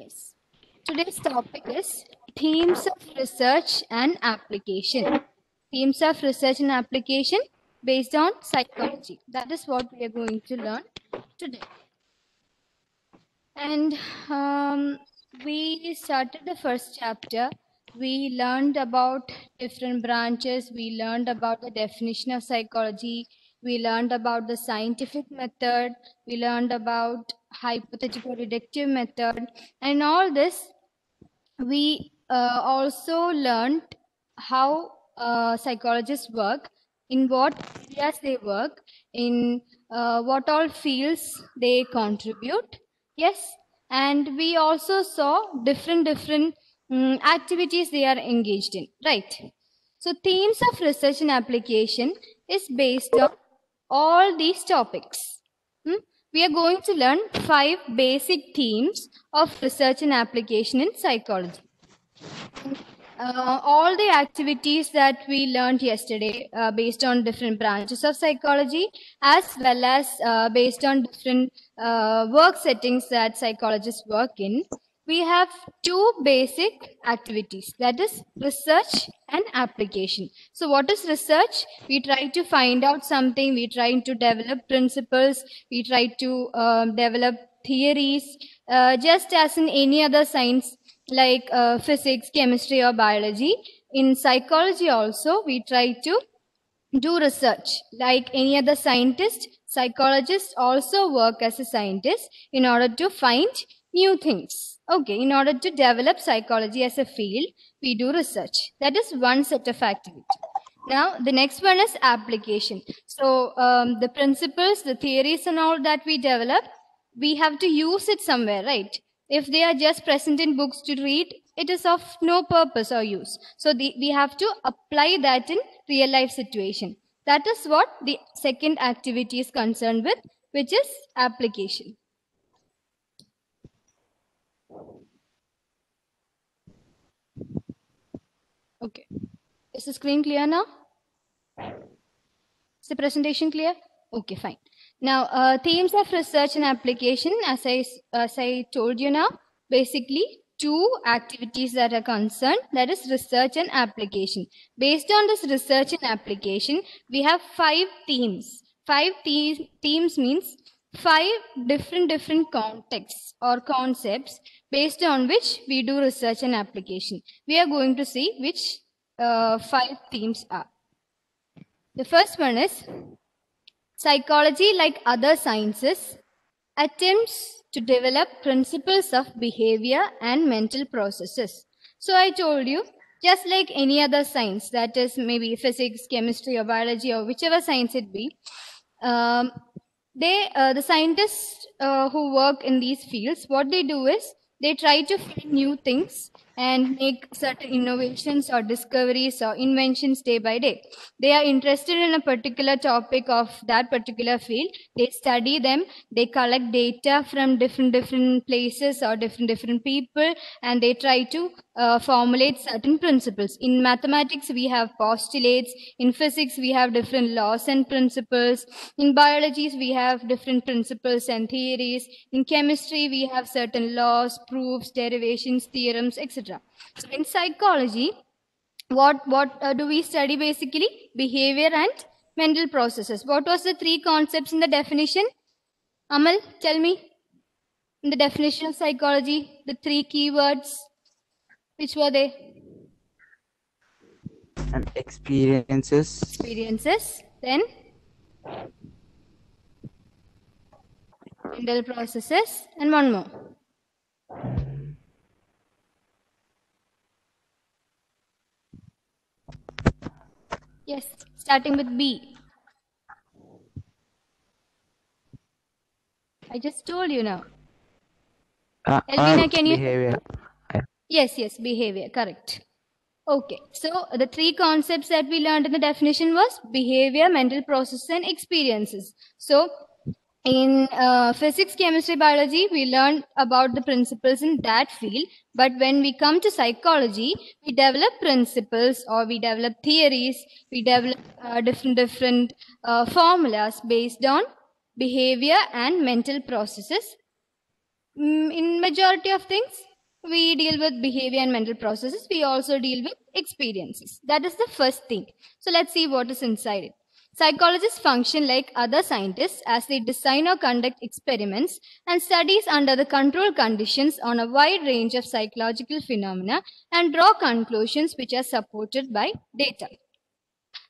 Yes. Today's topic is themes of research and application. Themes of research and application based on psychology. That is what we are going to learn today. And um, we started the first chapter. We learned about different branches. We learned about the definition of psychology. We learned about the scientific method. We learned about hypothetical deductive method. And all this, we uh, also learned how uh, psychologists work, in what areas they work, in uh, what all fields they contribute. Yes, and we also saw different different um, activities they are engaged in. Right. So themes of research and application is based on all these topics. Hmm? We are going to learn five basic themes of research and application in psychology. Uh, all the activities that we learned yesterday uh, based on different branches of psychology as well as uh, based on different uh, work settings that psychologists work in we have two basic activities that is research and application so what is research we try to find out something we try to develop principles we try to um, develop theories uh, just as in any other science like uh, physics, chemistry, or biology. In psychology, also, we try to do research. Like any other scientist, psychologists also work as a scientist in order to find new things. Okay, in order to develop psychology as a field, we do research. That is one set of activity. Now, the next one is application. So, um, the principles, the theories, and all that we develop, we have to use it somewhere, right? if they are just present in books to read it is of no purpose or use so the, we have to apply that in real life situation that is what the second activity is concerned with which is application okay is the screen clear now is the presentation clear okay fine now, uh, themes of research and application, as I, as I told you now, basically two activities that are concerned, that is research and application. Based on this research and application, we have five themes. Five the themes means five different different contexts or concepts based on which we do research and application. We are going to see which uh, five themes are. The first one is Psychology, like other sciences, attempts to develop principles of behavior and mental processes. So I told you, just like any other science, that is maybe physics, chemistry, or biology, or whichever science it be, um, they, uh, the scientists uh, who work in these fields, what they do is they try to find new things and make certain innovations or discoveries or inventions day by day. They are interested in a particular topic of that particular field. They study them. They collect data from different different places or different different people, and they try to uh, formulate certain principles. In mathematics, we have postulates. In physics, we have different laws and principles. In biology, we have different principles and theories. In chemistry, we have certain laws, proofs, derivations, theorems, etc. So in psychology, what what uh, do we study basically? Behavior and mental processes. What was the three concepts in the definition? Amal, tell me. In the definition of psychology, the three keywords, which were they? And experiences. Experiences. Then mental processes, and one more. Yes, starting with B. I just told you now. Uh, Elvina, uh, can you- behavior. Yes, yes, behavior, correct. Okay, so the three concepts that we learned in the definition was behavior, mental processes, and experiences. So in uh, physics, chemistry, biology, we learn about the principles in that field. But when we come to psychology, we develop principles or we develop theories, we develop uh, different different uh, formulas based on behavior and mental processes. Mm, in majority of things, we deal with behavior and mental processes. We also deal with experiences. That is the first thing. So let's see what is inside it. Psychologists function like other scientists as they design or conduct experiments and studies under the control conditions on a wide range of psychological phenomena and draw conclusions which are supported by data.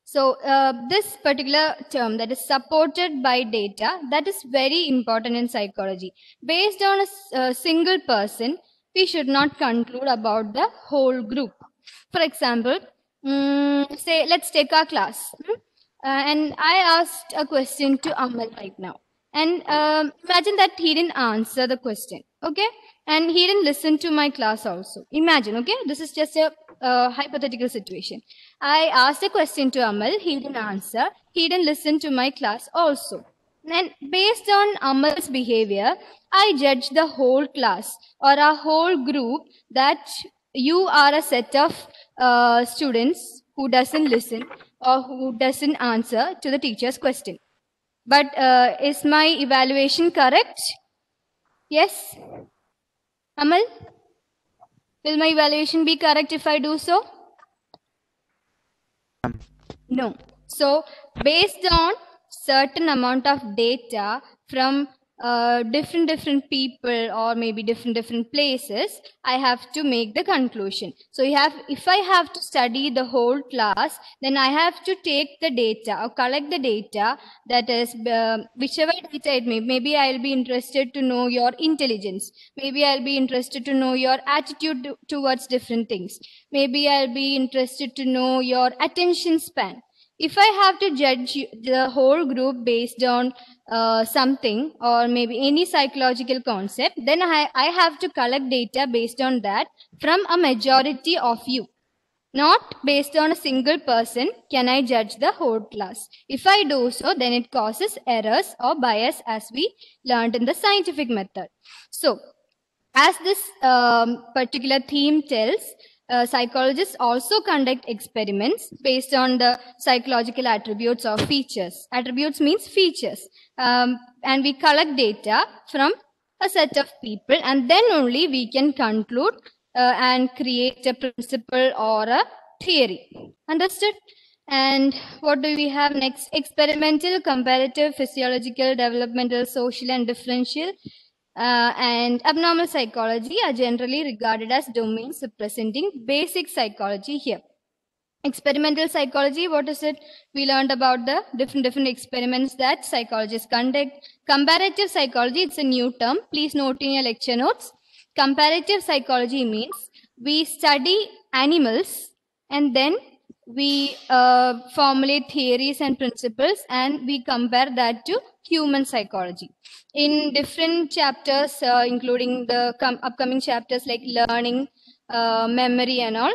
So uh, this particular term that is supported by data, that is very important in psychology. Based on a, a single person, we should not conclude about the whole group. For example, mm, say let's take our class. hmm? Uh, and I asked a question to Amal right now. And um, imagine that he didn't answer the question, okay? And he didn't listen to my class also. Imagine, okay? This is just a uh, hypothetical situation. I asked a question to Amal, he didn't answer. He didn't listen to my class also. And based on Amal's behavior, I judge the whole class or a whole group that you are a set of uh, students who doesn't listen or who doesn't answer to the teacher's question. But uh, is my evaluation correct? Yes? Amal? Will my evaluation be correct if I do so? No. So based on certain amount of data from uh, different different people or maybe different different places i have to make the conclusion. So you have if i have to study the whole class then i have to take the data or collect the data that is uh, whichever data it may maybe i'll be interested to know your intelligence. Maybe i'll be interested to know your attitude towards different things. Maybe i'll be interested to know your attention span. If I have to judge the whole group based on uh, something or maybe any psychological concept, then I, I have to collect data based on that from a majority of you. Not based on a single person can I judge the whole class. If I do so, then it causes errors or bias as we learned in the scientific method. So, as this um, particular theme tells, uh, psychologists also conduct experiments based on the psychological attributes or features. Attributes means features. Um, and we collect data from a set of people, and then only we can conclude uh, and create a principle or a theory. Understood? And what do we have next? Experimental, comparative, physiological, developmental, social, and differential uh, and abnormal psychology are generally regarded as domains representing basic psychology here. Experimental psychology, what is it? We learned about the different different experiments that psychologists conduct. Comparative psychology, it's a new term. Please note in your lecture notes. Comparative psychology means we study animals and then we uh, formulate theories and principles and we compare that to human psychology. In different chapters uh, including the com- upcoming chapters like learning uh, memory and all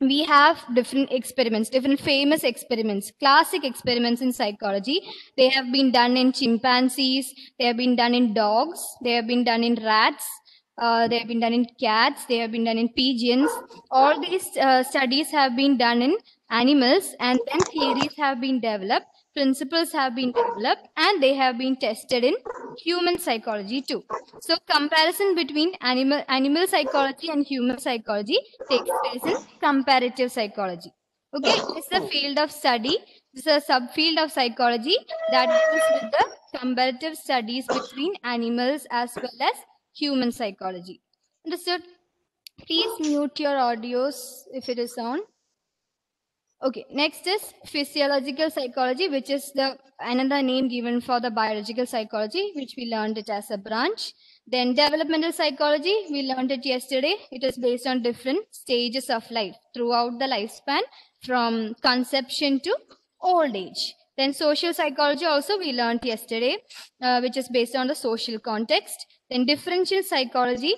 we have different experiments different famous experiments classic experiments in psychology. They have been done in chimpanzees they have been done in dogs they have been done in rats uh, they have been done in cats they have been done in pigeons. All these uh, studies have been done in animals and then theories have been developed principles have been developed and they have been tested in human psychology too. So comparison between animal animal psychology and human psychology takes place in comparative psychology. Okay it's a field of study. Is a subfield of psychology that deals with the comparative studies between animals as well as human psychology understood please mute your audios if it is on Okay, next is physiological psychology, which is the another name given for the biological psychology, which we learned it as a branch. Then developmental psychology, we learned it yesterday. It is based on different stages of life throughout the lifespan from conception to old age. Then social psychology also we learned yesterday, uh, which is based on the social context. Then differential psychology,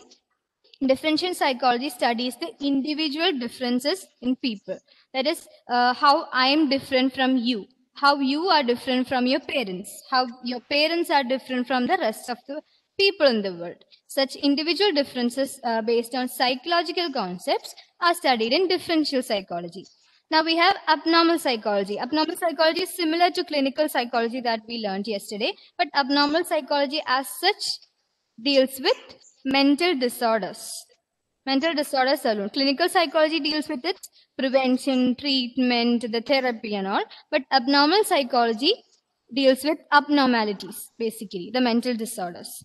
differential psychology studies the individual differences in people. That is uh, how i am different from you. How you are different from your parents. How your parents are different from the rest of the people in the world. Such individual differences uh, based on psychological concepts are studied in differential psychology. Now we have abnormal psychology. Abnormal psychology is similar to clinical psychology that we learned yesterday but abnormal psychology as such deals with mental disorders mental disorders alone. Clinical psychology deals with its prevention, treatment, the therapy and all. But abnormal psychology deals with abnormalities, basically, the mental disorders.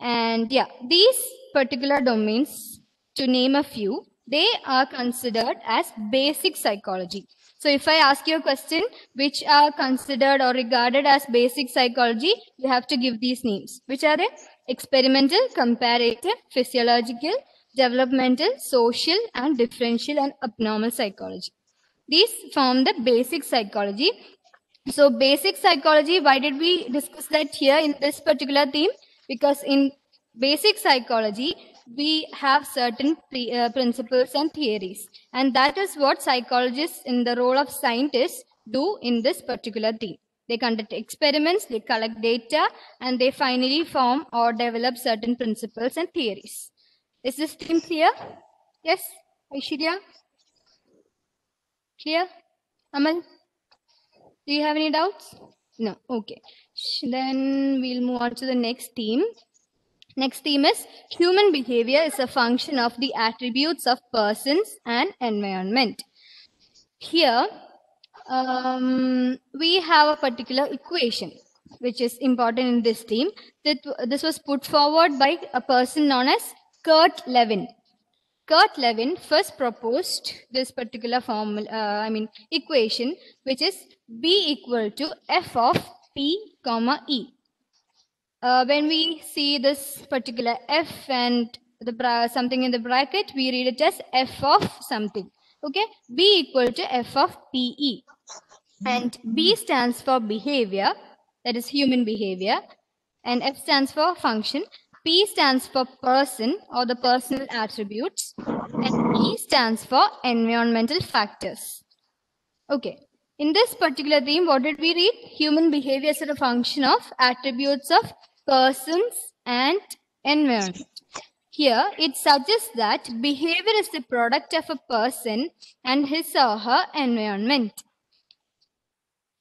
And yeah, these particular domains, to name a few, they are considered as basic psychology. So if I ask you a question, which are considered or regarded as basic psychology, you have to give these names. Which are they? Experimental, comparative, physiological, developmental, social, and differential and abnormal psychology. These form the basic psychology. So basic psychology, why did we discuss that here in this particular theme? Because in basic psychology, we have certain pre, uh, principles and theories. And that is what psychologists in the role of scientists do in this particular theme. They conduct experiments, they collect data, and they finally form or develop certain principles and theories. Is this theme clear? Yes, Aishwarya? Clear? Amal? Do you have any doubts? No. Okay. Then we'll move on to the next theme. Next theme is human behavior is a function of the attributes of persons and environment. Here, um, we have a particular equation which is important in this theme. That this was put forward by a person known as Kurt Lewin. Kurt Lewin first proposed this particular formula, uh, I mean equation, which is B equal to f of p comma e. Uh, when we see this particular f and the something in the bracket, we read it as f of something. Okay, b equal to f of pe, and b stands for behavior, that is human behavior, and f stands for function. P stands for person or the personal attributes, and E stands for environmental factors. Okay. In this particular theme, what did we read? Human behavior is a function of attributes of persons and environment. Here, it suggests that behavior is the product of a person and his or her environment.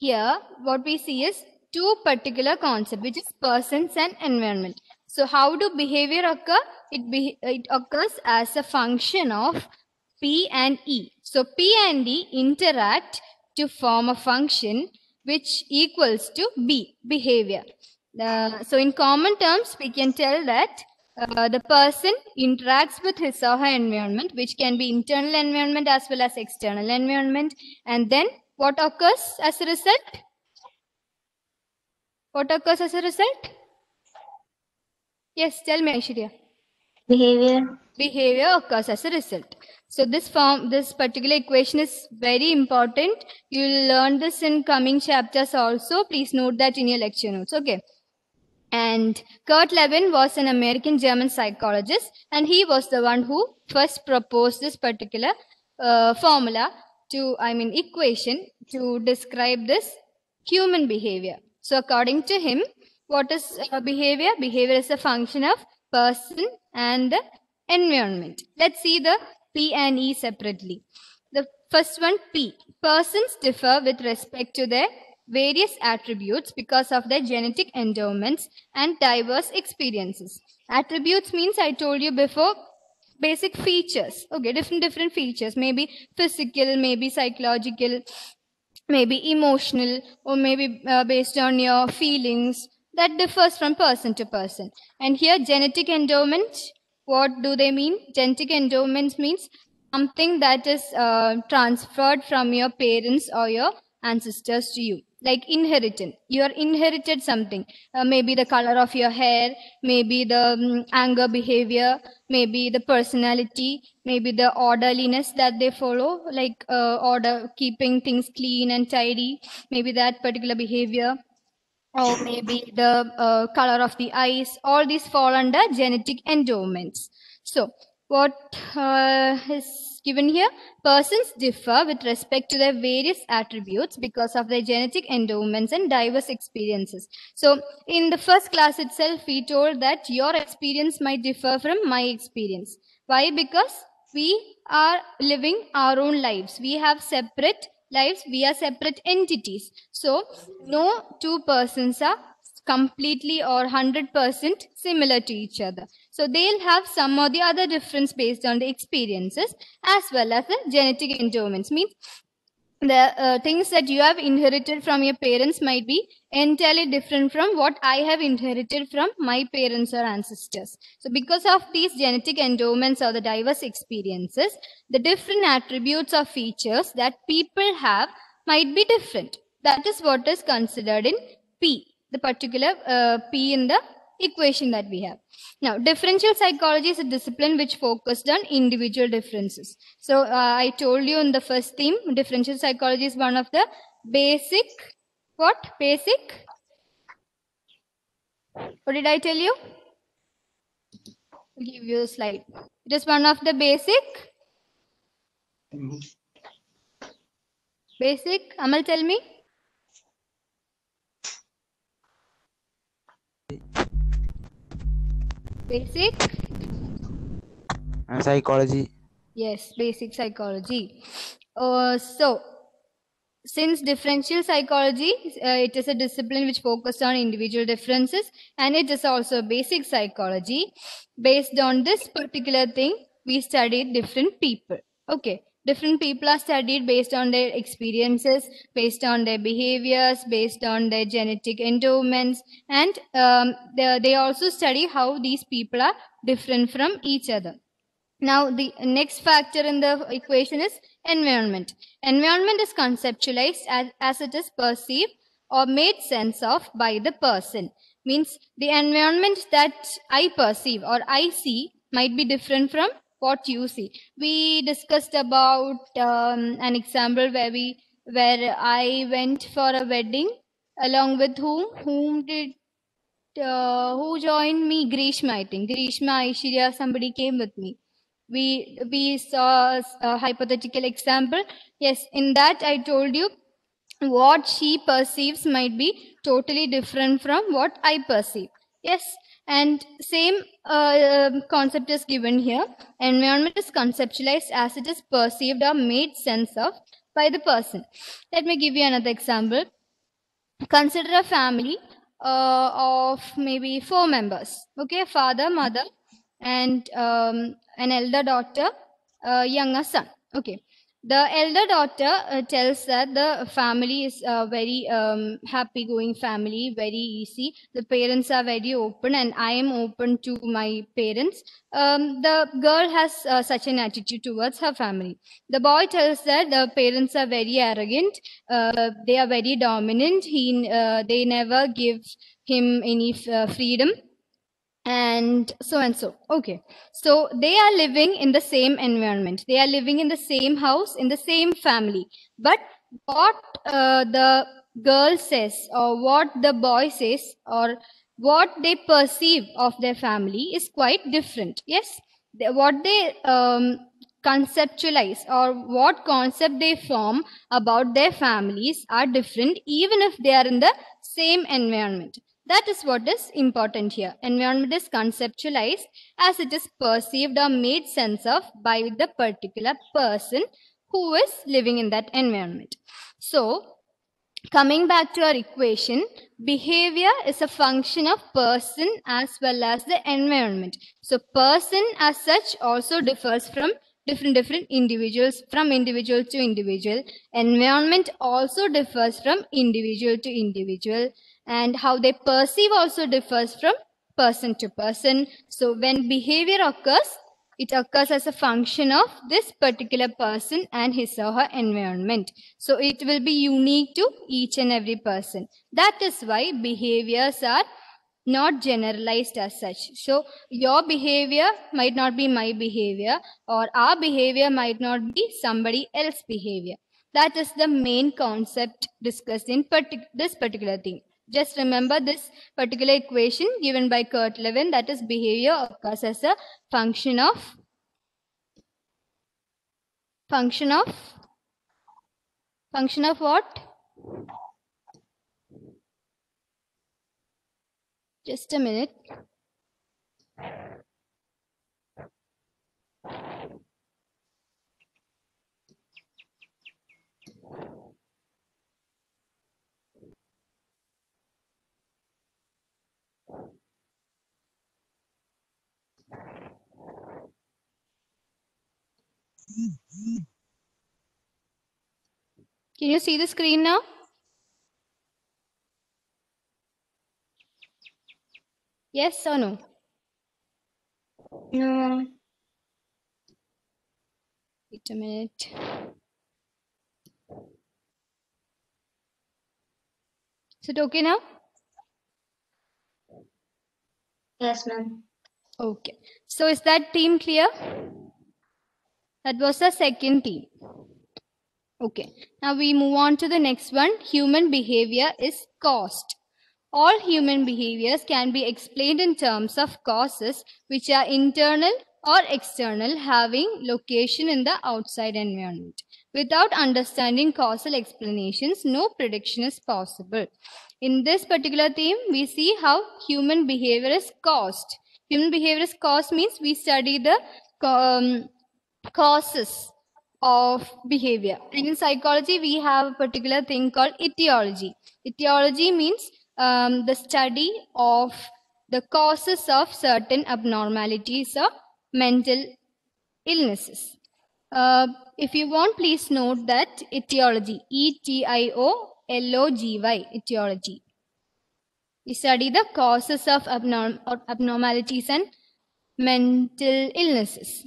Here, what we see is two particular concepts, which is persons and environment. So, how do behavior occur? It, be, it occurs as a function of P and E. So, P and E interact to form a function which equals to B, behavior. Uh, so, in common terms, we can tell that uh, the person interacts with his or her environment, which can be internal environment as well as external environment. And then what occurs as a result? What occurs as a result? Yes, tell me, Aishwarya. Behavior. Behavior occurs as a result. So this form, this particular equation is very important. You will learn this in coming chapters also. Please note that in your lecture notes. Okay. And Kurt Lewin was an American German psychologist, and he was the one who first proposed this particular uh, formula to, I mean, equation to describe this human behavior. So, according to him, what is behavior? Behavior is a function of person and the environment. Let's see the P and E separately. The first one, P. Persons differ with respect to their various attributes because of their genetic endowments and diverse experiences. Attributes means I told you before basic features. Okay, different different features. Maybe physical, maybe psychological, maybe emotional, or maybe uh, based on your feelings. That differs from person to person. And here, genetic endowment. What do they mean? Genetic endowments means something that is uh, transferred from your parents or your ancestors to you like inheritance you are inherited something. Uh, maybe the color of your hair maybe the um, anger behavior maybe the personality maybe the orderliness that they follow like uh, order keeping things clean and tidy maybe that particular behavior or maybe the uh, color of the eyes. All these fall under genetic endowments. So what uh, is given here. Persons differ with respect to their various attributes because of their genetic endowments and diverse experiences. So in the first class itself we told that your experience might differ from my experience. Why? Because we are living our own lives. We have separate lives. We are separate entities. So no two persons are completely or 100% similar to each other So they'll have some or the other difference based on the experiences as well as the genetic endowments. Means the uh, things that you have inherited from your parents might be entirely different from what I have inherited from my parents or ancestors. So because of these genetic endowments or the diverse experiences, the different attributes or features that people have might be different. That is what is considered in P, the particular uh, P in the equation that we have. Now, differential psychology is a discipline which focused on individual differences. So, uh, I told you in the first theme, differential psychology is one of the basic, what? Basic? What did I tell you? I'll give you a slide. It is one of the basic, basic. Amal, tell me. Basic. uh, psychology. Yes, basic psychology. Uh, so, since differential psychology, uh, it is a discipline which focuses on individual differences and it is also basic psychology. Based on this particular thing, we studied different people. Okay, different people are studied based on their experiences, based on their behaviors, based on their genetic endowments, and um, they, they also study how these people are different from each other. Now, the next factor in the equation is environment. Environment is conceptualized as, as it is perceived or made sense of by the person. Means the environment that I perceive or I see might be different from what you see. We discussed about um, an example where we where I went for a wedding along with whom? Whom did uh, who joined me? Grishma, I think. Grishma, Aishwarya, somebody came with me we we saw a hypothetical example yes in that i told you what she perceives might be totally different from what i perceive yes and same uh, concept is given here environment is conceptualized as it is perceived or made sense of by the person let me give you another example consider a family uh, of maybe four members okay father mother and um, an elder daughter, a younger son. Okay. The elder daughter uh, tells that the family is a very um, happy going family, very easy. The parents are very open, and I am open to my parents. Um, the girl has uh, such an attitude towards her family. The boy tells that the parents are very arrogant, uh, they are very dominant. He, uh, they never give him any uh, freedom and so and so. Okay. So they are living in the same environment. They are living in the same house in the same family. But what uh, the girl says or what the boy says or what they perceive of their family is quite different. Yes? They, what they um, conceptualize or what concept they form about their families are different even if they are in the same environment that is what is important here. Environment is conceptualized as it is perceived or made sense of by the particular person who is living in that environment. So, coming back to our equation, behavior is a function of person as well as the environment. So, person as such also differs from different different individuals from individual to individual environment also differs from individual to individual and how they perceive also differs from person to person. So when behavior occurs, it occurs as a function of this particular person and his or her environment. So it will be unique to each and every person. That is why behaviors are not generalized as such. So your behavior might not be my behavior or our behavior might not be somebody else's behavior. That is the main concept discussed in partic this particular thing. Just remember this particular equation given by Kurt Lewin that is behavior occurs as a function of function of function of what? Just a minute. Can you see the screen now? Yes or no? No. Wait a minute. Is it okay now? Yes, ma'am. Okay. So is that team clear? That was the second team. Okay. Now we move on to the next one. Human behavior is caused. All human behaviors can be explained in terms of causes which are internal or external having location in the outside environment. Without understanding causal explanations, no prediction is possible. In this particular theme, we see how human behavior is caused. Human behavior is caused means we study the um, causes of behavior. And in psychology, we have a particular thing called etiology. Etiology means um, the study of the causes of certain abnormalities or mental illnesses. Uh, if you want, please note that etiology, E-T-I-O-L-O-G-Y, etiology. We study the causes of abnorm abnormalities and mental illnesses.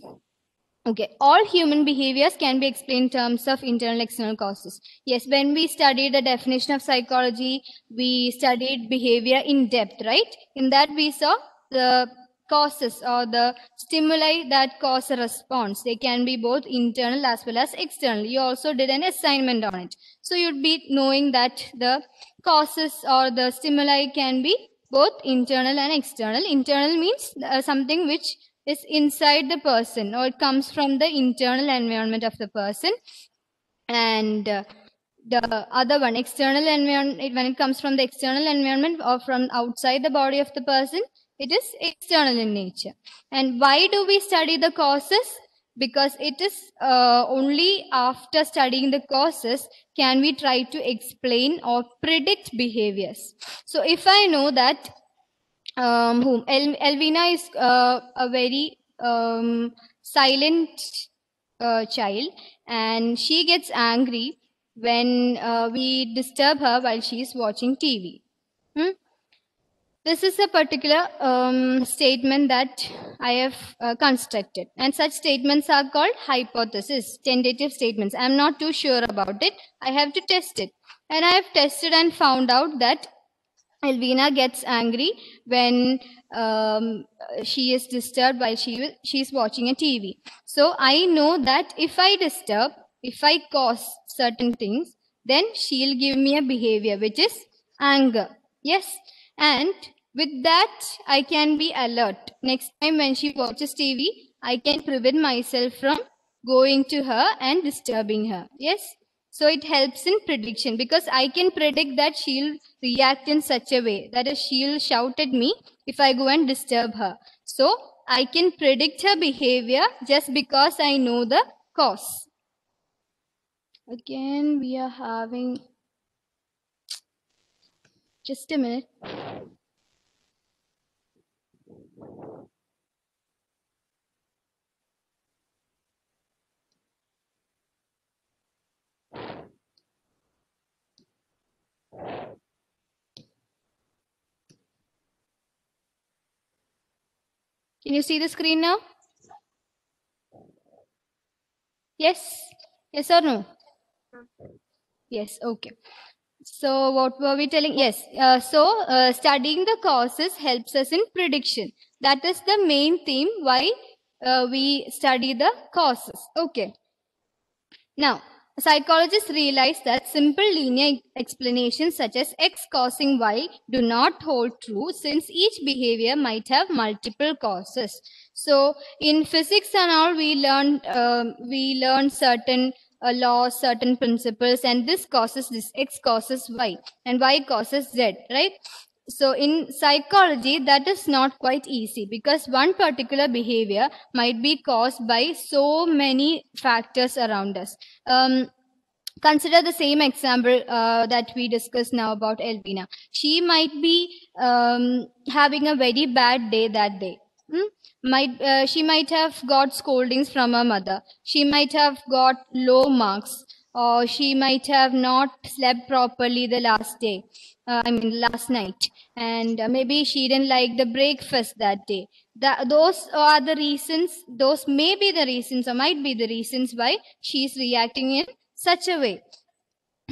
Okay, all human behaviors can be explained in terms of internal external causes. Yes, when we studied the definition of psychology, we studied behavior in depth, right? In that we saw the causes or the stimuli that cause a response. They can be both internal as well as external. You also did an assignment on it. So you'd be knowing that the causes or the stimuli can be both internal and external. Internal means uh, something which is inside the person or it comes from the internal environment of the person. And uh, the other one external environment when it comes from the external environment or from outside the body of the person it is external in nature. And why do we study the causes because it is uh, only after studying the causes can we try to explain or predict behaviors. So if i know that um, whom El- Elvina is uh, a very um, silent uh, child, and she gets angry when uh, we disturb her while she is watching TV. Hmm? This is a particular um, statement that I have uh, constructed, and such statements are called hypothesis, tentative statements. I'm not too sure about it. I have to test it, and I have tested and found out that Elvina gets angry when um, she is disturbed while she she's watching a TV. So I know that if I disturb, if I cause certain things, then she'll give me a behavior which is anger. Yes, and with that I can be alert. Next time when she watches TV, I can prevent myself from going to her and disturbing her. Yes. So it helps in prediction because I can predict that she'll react in such a way that she'll shout at me if I go and disturb her. So I can predict her behavior just because I know the cause. Again, we are having just a minute. Can you see the screen now? Yes? Yes or no? Yes, okay. So what were we telling? Yes. Uh, so uh, studying the causes helps us in prediction. That is the main theme why uh, we study the causes. Okay. Now, psychologists realize that simple linear explanations such as X causing Y do not hold true since each behavior might have multiple causes. So in physics and all, we learn um, we learn certain uh, laws, certain principles, and this causes this X causes Y, and Y causes Z, right? So in psychology, that is not quite easy because one particular behavior might be caused by so many factors around us. Um, consider the same example uh, that we discussed now about Elvina. She might be um, having a very bad day that day. Hmm? might uh, she might have got scoldings from her mother she might have got low marks or she might have not slept properly the last day uh, i mean last night and uh, maybe she didn't like the breakfast that day. Those are the reasons those may be the reasons or might be the reasons why she's reacting in such a way.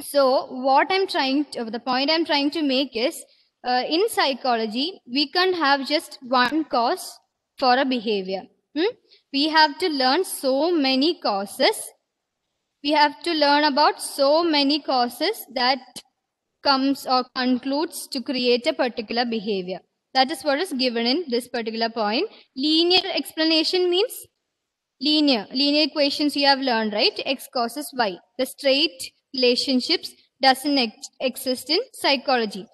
So what i'm trying to, the point i'm trying to make is uh, in psychology we can't have just one cause for a behavior. Hmm? we have to learn so many causes. We have to learn about so many causes that comes or concludes to create a particular behavior. That is what is given in this particular point. Linear explanation means linear. Linear equations you have learned right? X causes y. The straight relationships doesn't ex- exist in psychology.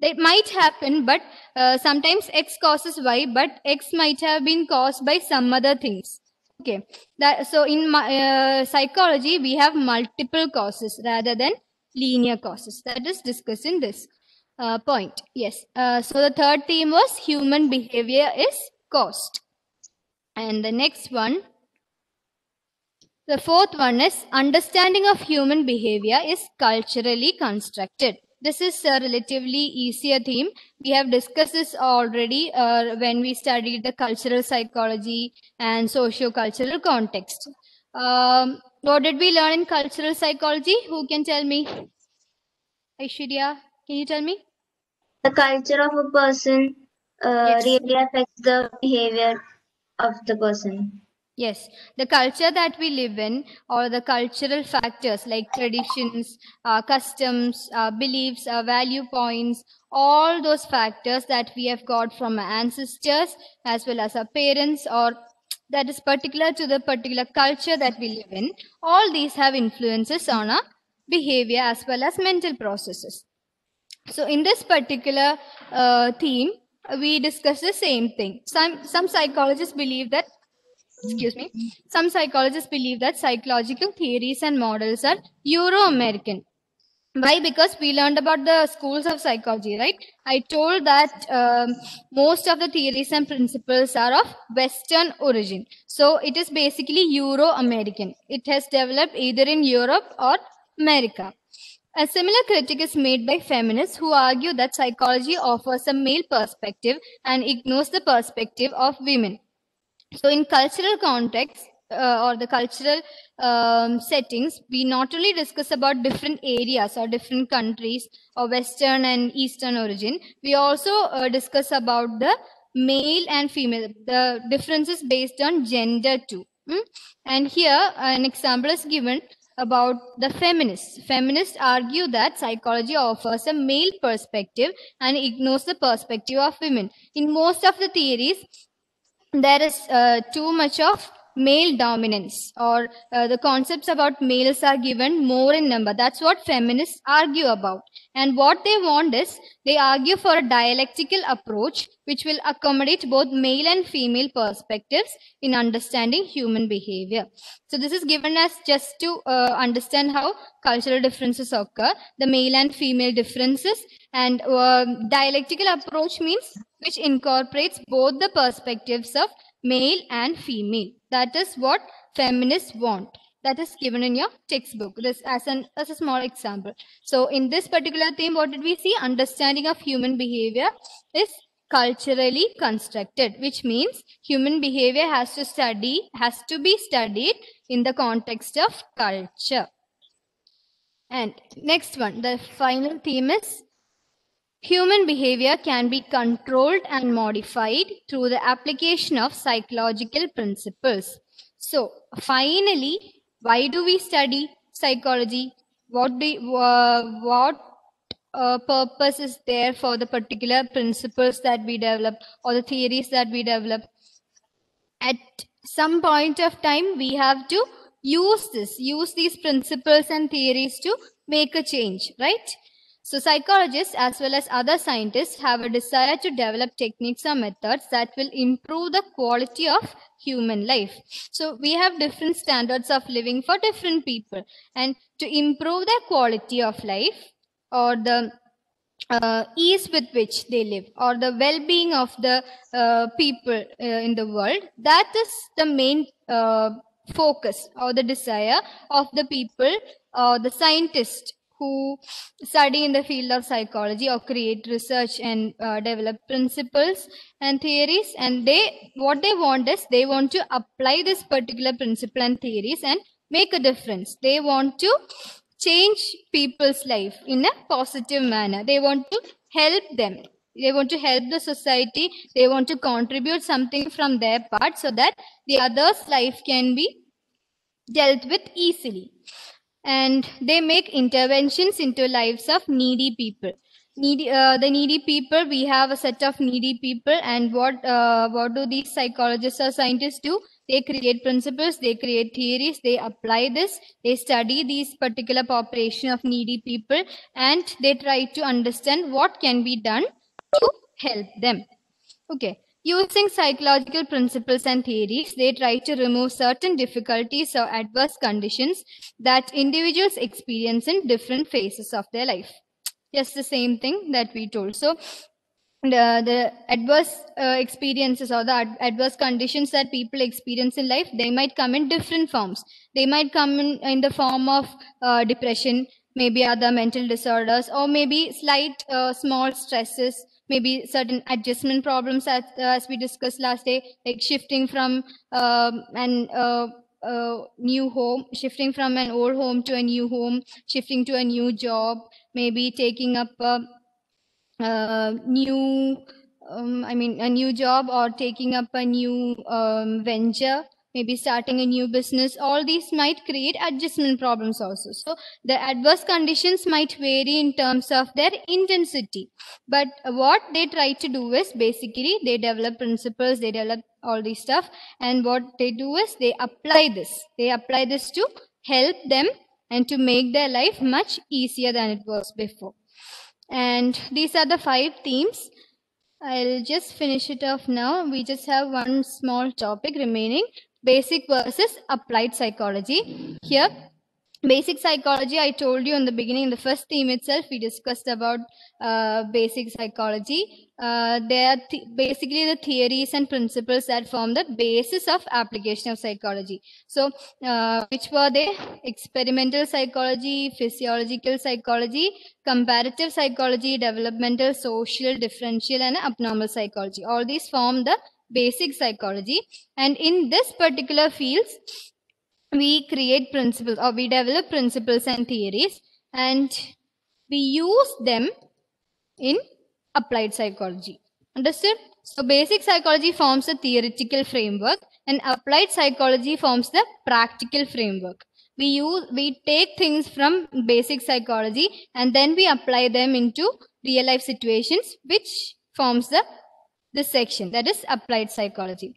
It might happen but uh, sometimes x causes y but x might have been caused by some other things. Okay. That so in uh, psychology we have multiple causes rather than linear causes that is discussed in this uh, point yes uh, so the third theme was human behavior is caused and the next one the fourth one is understanding of human behavior is culturally constructed. This is a relatively easier theme. We have discussed this already uh, when we studied the cultural psychology and socio-cultural context. Um, what did we learn in cultural psychology? Who can tell me? Aishwarya, can you tell me? The culture of a person uh, Yes. really affects the behavior of the person. Yes, the culture that we live in, or the cultural factors like traditions, uh, customs, uh, beliefs, uh, value points, all those factors that we have got from our ancestors as well as our parents, or that is particular to the particular culture that we live in, all these have influences on our behavior as well as mental processes. So in this particular uh, theme, we discuss the same thing. Some some psychologists believe that excuse me some psychologists believe that psychological theories and models are euro-american why? Because we learned about the schools of psychology right? I told that um, most of the theories and principles are of western origin. So it is basically euro-american. It has developed either in europe or america. A similar critique is made by feminists who argue that psychology offers a male perspective and ignores the perspective of women. So in cultural context uh, or the cultural um, settings we not only discuss about different areas or different countries or western and eastern origin we also uh, discuss about the male and female the differences based on gender too Mm? and here an example is given about the feminists feminists argue that psychology offers a male perspective and ignores the perspective of women in most of the theories there is uh, too much of male dominance or uh, the concepts about males are given more in number. That's what feminists argue about. And what they want is they argue for a dialectical approach which will accommodate both male and female perspectives in understanding human behavior. So this is given as just to uh, understand how cultural differences occur the male and female differences. And uh, dialectical approach means which incorporates both the perspectives of male and female. That is what feminists want. That is given in your textbook. This as an as a small example. So in this particular theme what did we see? Understanding of human behavior is culturally constructed which means human behavior has to study has to be studied in the context of culture. And next one the final theme is Human behavior can be controlled and modified through the application of psychological principles. So, finally, why do we study psychology? What do uh, what uh, purpose is there for the particular principles that we develop or the theories that we develop? At some point of time, we have to use this, use these principles and theories to make a change, right? So psychologists as well as other scientists have a desire to develop techniques or methods that will improve the quality of human life. So we have different standards of living for different people and to improve their quality of life or the uh, ease with which they live or the well-being of the uh, people uh, in the world that is the main uh, focus or the desire of the people or the scientists who study in the field of psychology or create research and uh, develop principles and theories. And they what they want is they want to apply this particular principle and theories and make a difference. They want to change people's life in a positive manner. They want to help them. They want to help the society. They want to contribute something from their part so that the other's life can be dealt with easily and they make interventions into lives of needy people. Needy uh, the needy people we have a set of needy people and what uh, what do these psychologists or scientists do? They create principles they create theories they apply this they study these particular population of needy people and they try to understand what can be done to help them. Okay Using psychological principles and theories, they try to remove certain difficulties or adverse conditions that individuals experience in different phases of their life. Just the same thing that we told. So, the, the adverse uh, experiences or the ad- adverse conditions that people experience in life, they might come in different forms. They might come in, in the form of uh, depression, maybe other mental disorders, or maybe slight uh, small stresses maybe certain adjustment problems as, uh, as we discussed last day like shifting from um, an uh, uh, new home shifting from an old home to a new home shifting to a new job maybe taking up a, a new um, i mean a new job or taking up a new um, venture maybe starting a new business all these might create adjustment problems also. So the adverse conditions might vary in terms of their intensity. But what they try to do is basically they develop principles they develop all these stuff and what they do is they apply this. They apply this to help them and to make their life much easier than it was before. And these are the five themes. I'll just finish it off now. We just have one small topic remaining basic versus applied psychology. Here, basic psychology, I told you in the beginning, the first theme itself, we discussed about uh, basic psychology. Uh, they are th- basically the theories and principles that form the basis of application of psychology. So, uh, which were they? Experimental psychology, physiological psychology, comparative psychology, developmental, social, differential, and abnormal psychology. All these form the basic psychology. And in this particular fields, we create principles or we develop principles and theories and we use them in applied psychology. Understood? So basic psychology forms a theoretical framework and applied psychology forms the practical framework. We use we take things from basic psychology and then we apply them into real life situations which forms the this section that is applied psychology.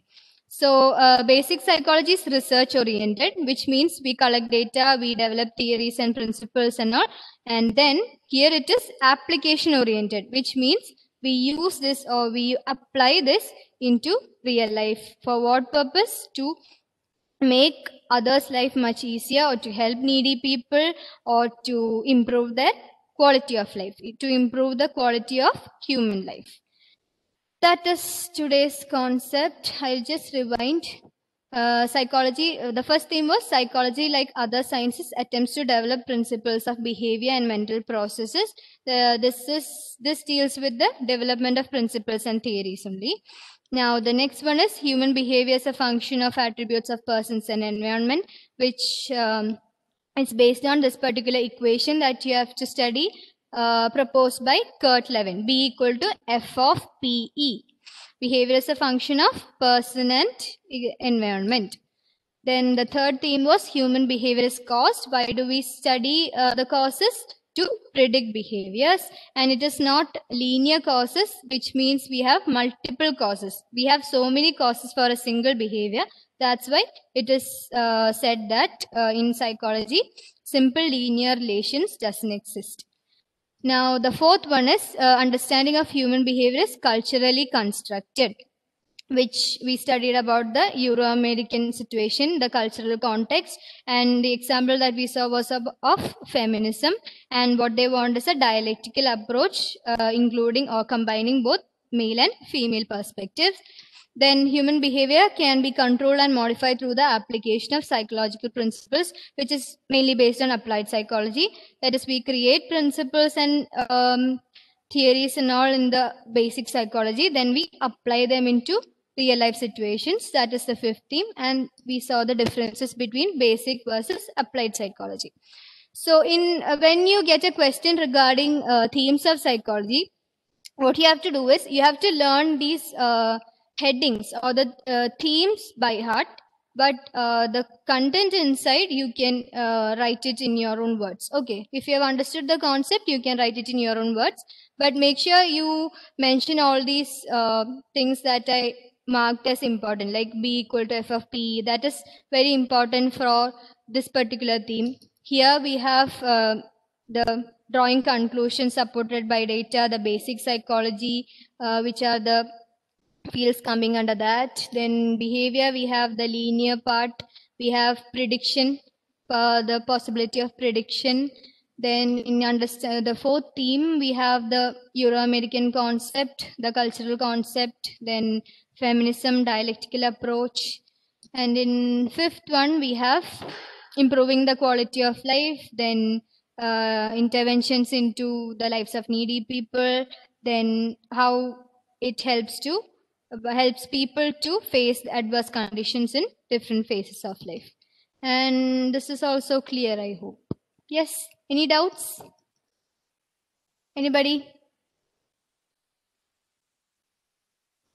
So uh, basic psychology is research oriented, which means we collect data, we develop theories and principles and all. And then here it is application oriented, which means we use this or we apply this into real life. For what purpose? To make others' life much easier or to help needy people or to improve their quality of life, to improve the quality of human life that is today's concept. I'll just rewind. Uh, psychology, uh, the first theme was psychology, like other sciences, attempts to develop principles of behavior and mental processes. Uh, this is this deals with the development of principles and theories only. Now, the next one is human behavior as a function of attributes of persons and environment, which um, is based on this particular equation that you have to study uh, proposed by Kurt Lewin, B equal to F of PE. Behavior is a function of person and environment. Then the third theme was human behavior is caused. Why do we study uh, the causes? To predict behaviors. And it is not linear causes, which means we have multiple causes. We have so many causes for a single behavior. That's why it is uh, said that uh, in psychology, simple linear relations doesn't exist. Now, the fourth one is uh, understanding of human behavior is culturally constructed. which we studied about the Euro-American situation, the cultural context, and the example that we saw was of, of feminism, and what they want is a dialectical approach, uh, including or combining both male and female perspectives. Then human behavior can be controlled and modified through the application of psychological principles, which is mainly based on applied psychology. That is, we create principles and um, theories and all in the basic psychology, then we apply them into real life situations. That is the fifth theme. And we saw the differences between basic versus applied psychology. So, in uh, when you get a question regarding uh, themes of psychology, what you have to do is you have to learn these uh, headings or the uh, themes by heart but uh, the content inside you can uh, write it in your own words. Okay if you have understood the concept you can write it in your own words but make sure you mention all these uh, things that i marked as important like b equal to f of p. That is very important for this particular theme. Here we have uh, the drawing conclusions supported by data the basic psychology uh, which are the fields coming under that. Then behavior, we have the linear part, we have prediction, uh, the possibility of prediction. Then in understand the fourth theme, we have the Euro-American concept, the cultural concept, then feminism, dialectical approach. And in fifth one, we have improving the quality of life, then uh, interventions into the lives of needy people, then how it helps to Uh, helps people to face adverse conditions in different phases of life. And this is also clear, I hope. Yes, any doubts? Anybody?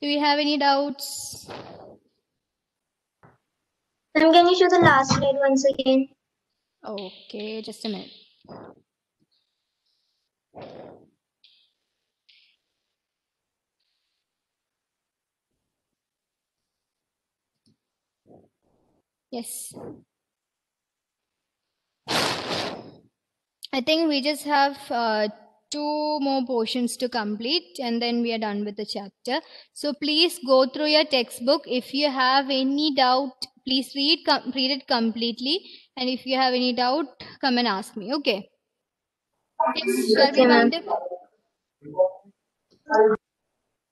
Do we have any doubts? Ma'am, can you show the last slide once again? Okay, just a minute. Yes. I think we just have uh, two more portions to complete and then we are done with the chapter. So please go through your textbook. If you have any doubt, please read, read it completely. And if you have any doubt, come and ask me. Okay. Yes, shall we Okay, ma'am.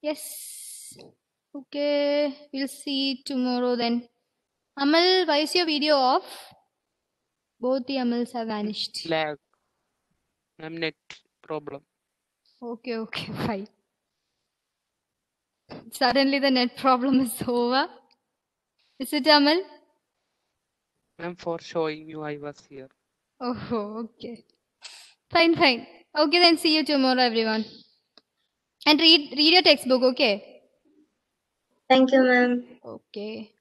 Yes. Okay. We'll see tomorrow then. Amal, why is your video off? Both the Amals have vanished. lag I'm net problem Okay, okay, fine. Suddenly the net problem is over. Is it Amal? I'm for showing you I was here Oh, okay. Fine, fine. Okay, then see you tomorrow, everyone. And read read your textbook, okay? Thank you, ma'am. Okay.